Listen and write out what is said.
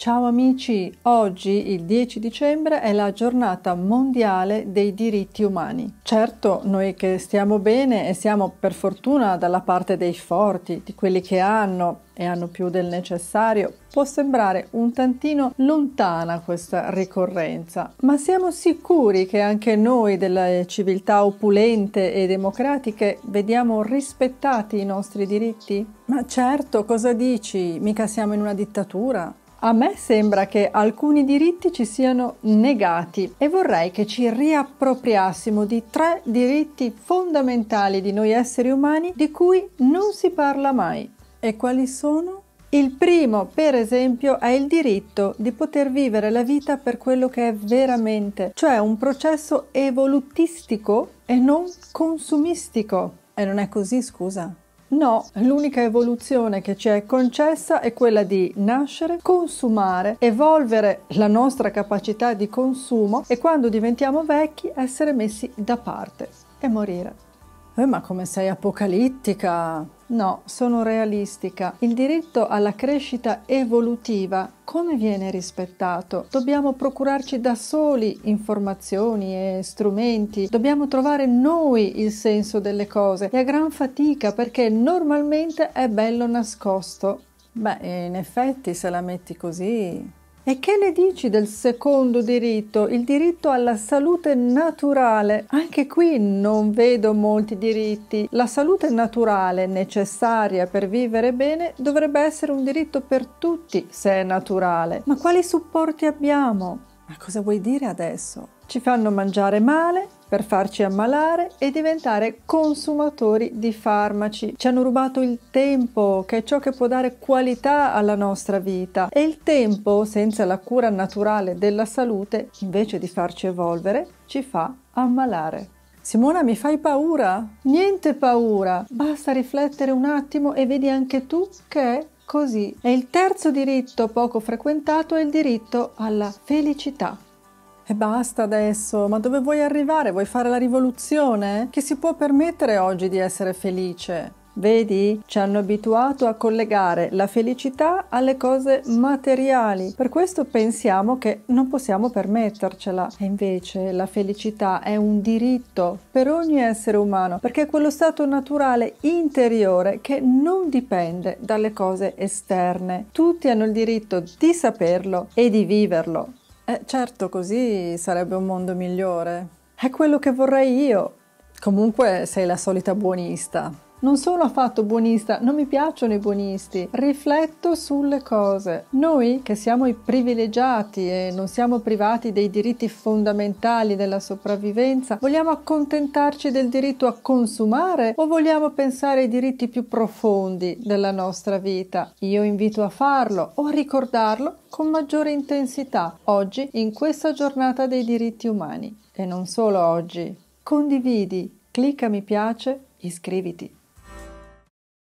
Ciao amici, oggi il 10 dicembre è la giornata mondiale dei diritti umani. Certo, noi che stiamo bene e siamo per fortuna dalla parte dei forti, di quelli che hanno e hanno più del necessario, può sembrare un tantino lontana questa ricorrenza, ma siamo sicuri che anche noi delle civiltà opulente e democratiche vediamo rispettati i nostri diritti? Ma certo, cosa dici? Mica siamo in una dittatura. A me sembra che alcuni diritti ci siano negati e vorrei che ci riappropriassimo di tre diritti fondamentali di noi esseri umani di cui non si parla mai. E quali sono? Il primo, per esempio, è il diritto di poter vivere la vita per quello che è veramente, cioè un processo evolutistico e non consumistico. E non è così, scusa. No, l'unica evoluzione che ci è concessa è quella di nascere, consumare, evolvere la nostra capacità di consumo e quando diventiamo vecchi essere messi da parte e morire. Eh, ma come sei apocalittica? No, sono realistica. Il diritto alla crescita evolutiva come viene rispettato? Dobbiamo procurarci da soli informazioni e strumenti, dobbiamo trovare noi il senso delle cose e a gran fatica perché normalmente è bello nascosto. Beh, in effetti se la metti così e che ne dici del secondo diritto, il diritto alla salute naturale? Anche qui non vedo molti diritti. La salute naturale necessaria per vivere bene dovrebbe essere un diritto per tutti se è naturale. Ma quali supporti abbiamo? Ma cosa vuoi dire adesso? Ci fanno mangiare male, per farci ammalare e diventare consumatori di farmaci. Ci hanno rubato il tempo, che è ciò che può dare qualità alla nostra vita. E il tempo, senza la cura naturale della salute, invece di farci evolvere, ci fa ammalare. Simona, mi fai paura? Niente paura, basta riflettere un attimo e vedi anche tu che è così. E il terzo diritto poco frequentato è il diritto alla felicità. E basta adesso, ma dove vuoi arrivare? Vuoi fare la rivoluzione? Chi si può permettere oggi di essere felice? Vedi, ci hanno abituato a collegare la felicità alle cose materiali. Per questo pensiamo che non possiamo permettercela. E invece la felicità è un diritto per ogni essere umano, perché è quello stato naturale interiore che non dipende dalle cose esterne. Tutti hanno il diritto di saperlo e di viverlo. Eh, certo, così sarebbe un mondo migliore. È quello che vorrei io. Comunque sei la solita buonista. Non sono affatto buonista, non mi piacciono i buonisti. Rifletto sulle cose. Noi che siamo i privilegiati e non siamo privati dei diritti fondamentali della sopravvivenza, vogliamo accontentarci del diritto a consumare o vogliamo pensare ai diritti più profondi della nostra vita? Io invito a farlo o a ricordarlo con maggiore intensità oggi in questa giornata dei diritti umani. E non solo oggi. Condividi, clicca mi piace, iscriviti.